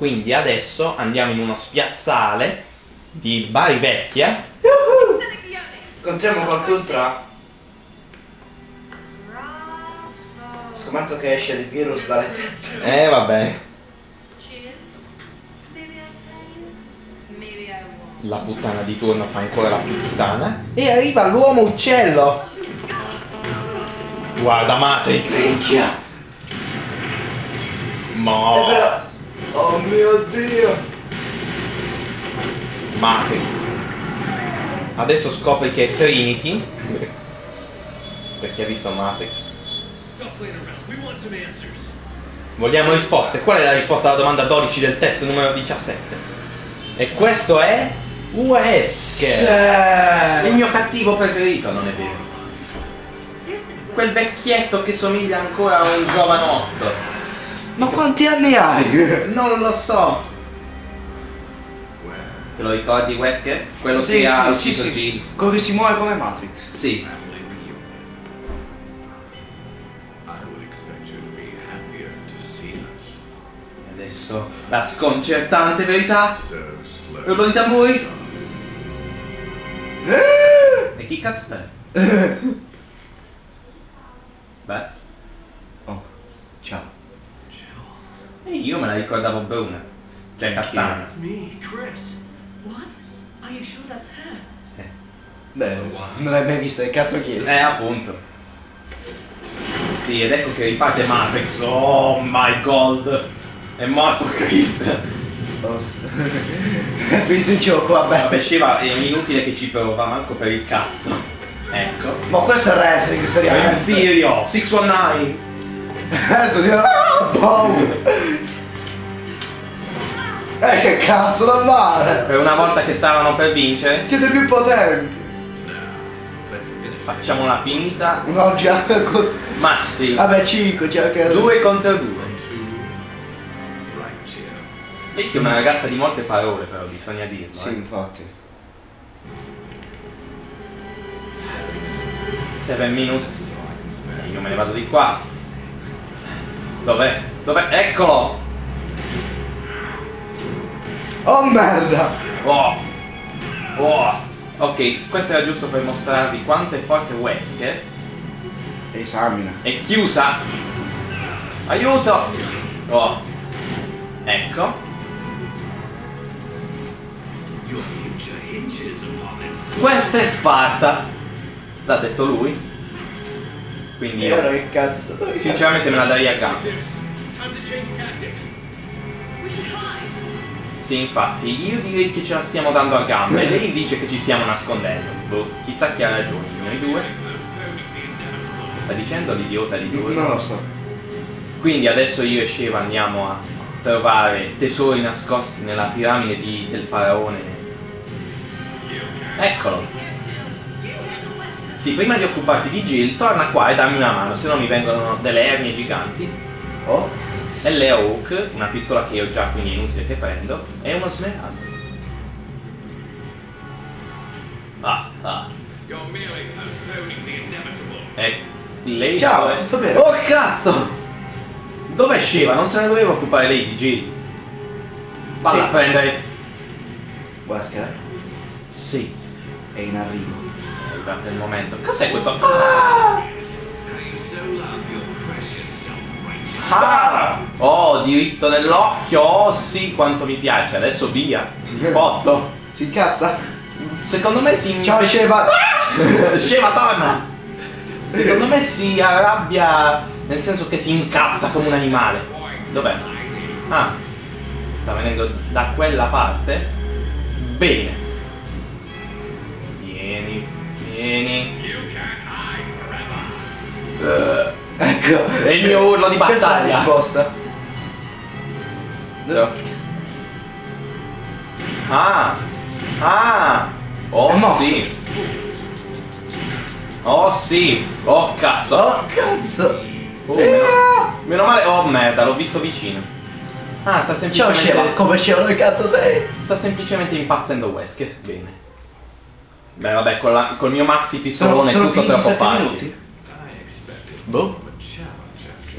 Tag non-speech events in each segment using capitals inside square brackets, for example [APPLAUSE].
Quindi adesso andiamo in uno spiazzale di Bari Vecchia. Incontriamo qualcun tra. Scommetto che esce il virus dalle tette. Eh vabbè, la puttana di turno fa ancora la puttana. E arriva l'uomo uccello. Guarda Matrix. Minchia! Oh mio dio! Matrix. Adesso scopri che è Trinity. per chi ha visto Matrix. Stop playing around. We want some answers. Vogliamo risposte. Qual è la risposta alla domanda 12 del test numero 17? E questo è Wesker. Il mio cattivo preferito, non è vero? Quel vecchietto che somiglia ancora a un giovanotto. Ma quanti anni hai? [LAUGHS] Non lo so. Te lo ricordi Wesker? Quello Sì, che ha sì, ucciso sì, Jill? sì. Quello che si muove come Matrix. Sì. E adesso la sconcertante verità. Urlo di tamburi. E chi cazzo è? [LAUGHS] Beh, Oh, ciao. e io me la ricordavo bruna. Cioè castana. Her? Beh, non l'hai mai vista, che cazzo chiedi? Eh, appunto. Sì, ed ecco che riparte Matrix. Oh my god. È morto Chris. Oh, [LAUGHS] Finito il gioco, vabbè. Vabbè, Shiva è inutile che ci prova, manco per il cazzo. Ecco. Ma questo è wrestling, In seriamente. serio, 619. Adesso si ah, boom. Eh che cazzo non vale! Per una volta che stavano per vincere, Siete più potenti! Let's finish. facciamola finita. No già con... Ma sì. Vabbè 5 già che... Due contro due. One, two. Right here. Lei che è una ragazza di molte parole però, bisogna dirlo. Sì, eh. infatti. Seven minutes. Io me ne vado di qua. Dov'è? Dov'è? Eccolo! Oh merda! Oh! Oh! Ok, questo era giusto per mostrarvi quanto è forte Wesker. Esamina. È chiusa! Aiuto! Oh! Ecco. Your future hinges upon this. Questa è Sparta! L'ha detto lui. Quindi E ora io che cazzo? sinceramente me la darei a gambe. Sì, infatti, io direi che ce la stiamo dando a gambe. Lei dice che ci stiamo nascondendo. Boh, chissà chi ha ragione, noi due. Che sta dicendo l'idiota di due? Non lo so. Quindi adesso io e Sheva andiamo a trovare tesori nascosti nella piramide di- del faraone. Eccolo. Sì, prima di occuparti di Jill, torna qua e dammi una mano, se no mi vengono delle ernie giganti. Oh? E Hook, una pistola che ho già, quindi è inutile che prendo, e uno smeraldo. Ah, ah. E lei Ciao, dove- tutto bene? Oh cazzo! Dov'è Sheva? Non se ne doveva occupare lei di Jill. Valla a Sì. prendere. Wesker Sì, è in arrivo. è arrivato il momento. Cos'è questo? How Ah! Oh, diritto nell'occhio! Oh sì, quanto mi piace. Adesso via. Foto. Si incazza? Secondo me si... Ciao Sheva! [LAUGHS] Scema torna! Secondo me si arrabbia nel senso che si incazza come un animale. Dov'è? Ah, sta venendo da quella parte. Bene. Ecco. È il mio urlo di Questa è la battaglia. risposta. Ah! Ah! Oh È morto. sì! Oh sì! Oh cazzo! Oh cazzo! Oh, meno, meno male, oh merda, l'ho visto vicino. Ah, sta Ciao semplicemente. Sheva, come Sheva che cazzo sei? Sta semplicemente impazzendo Wesker. Bene. Beh vabbè, con la- col mio maxi pistolone è tutto troppo facile. Boh.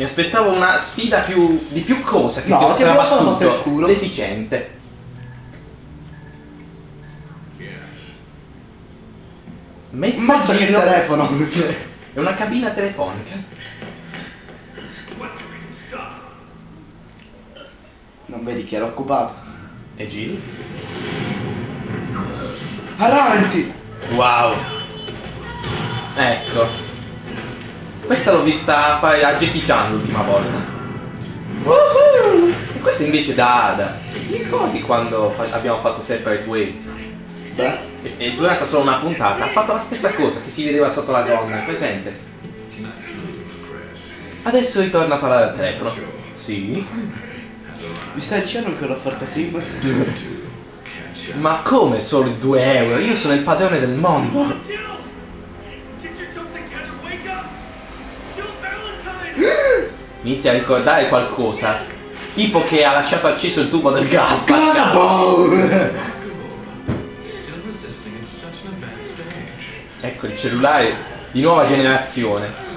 Mi aspettavo una sfida più, di più cose che No, ti abbiamo solo strabattuto. fatto il culo. Deficiente. Yes. Mazza che Messaggino. telefono! [LAUGHS] È una cabina telefonica. Non vedi che era occupato. E giri. Avanti! Wow. Ecco. Questa l'ho vista fare a Jackie Chan l'ultima volta. Woohoo! E questa invece da Ada. Ti ricordi quando abbiamo fatto Separate Ways? Beh, E, e durata solo una puntata ha fatto la stessa cosa che si vedeva sotto la gonna, presente? Adesso ritorna a parlare al telefono. Sì. mi stai dicendo che l'ho offerta Tim? Ma come solo 2 euro? Io sono il padrone del mondo. Inizia a ricordare qualcosa. Tipo che ha lasciato acceso il tubo del gas. Cosa boh! Ecco il cellulare di nuova generazione.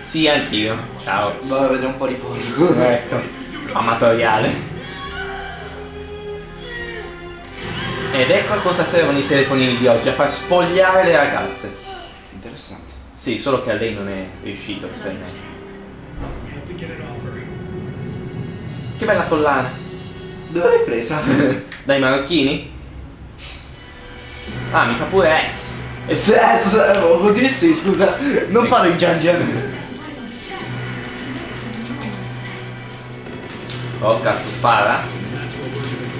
Sì, anch'io. Ciao. Vado a vedere un po' di porno. Ecco. Amatoriale. Ed ecco a cosa servono i telefonini di oggi, a far spogliare le ragazze. Interessante. Sì, solo che a lei non è riuscito l'esperimento. We have to get it off her. Che bella collana. Dove l'hai presa? [LAUGHS] Dai marocchini? Ah, mi fa pure S. Se- eh, se- vuol dire sì, scusa. Non fare il Gian Gian. Oh cazzo, spara.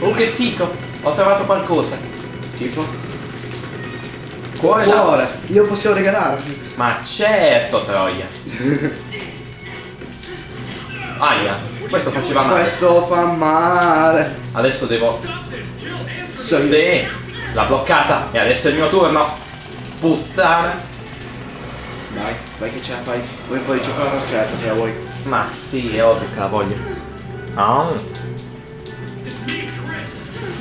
Oh che fico, ho trovato qualcosa. Tipo? Cuore. Cuore, glielo possiamo regalarti. Ma certo, troia. Aia, questo faceva male. Questo fa male. Adesso devo... Sì. Sì, l'ha bloccata e adesso è il mio turno. Puttana. Vai, vai che ce la fai. Vuoi poi giocare? Certo che la vuoi. Ma sì, è ovvio che la voglio. Chris!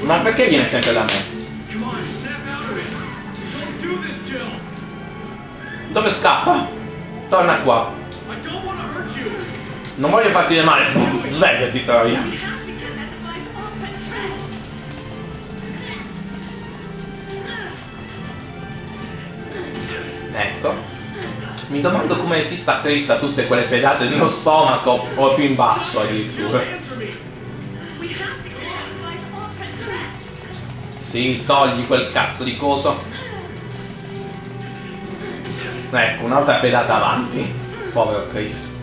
ma perché viene sempre da me? Dove scappa? Torna qua. Non voglio farti del male. Svegliati, troia. Ecco. Mi domando come esista Chris a tutte quelle pedate nello stomaco o più in basso addirittura. Sì, togli quel cazzo di coso. Ecco, un'altra pedata avanti. Povero Chris.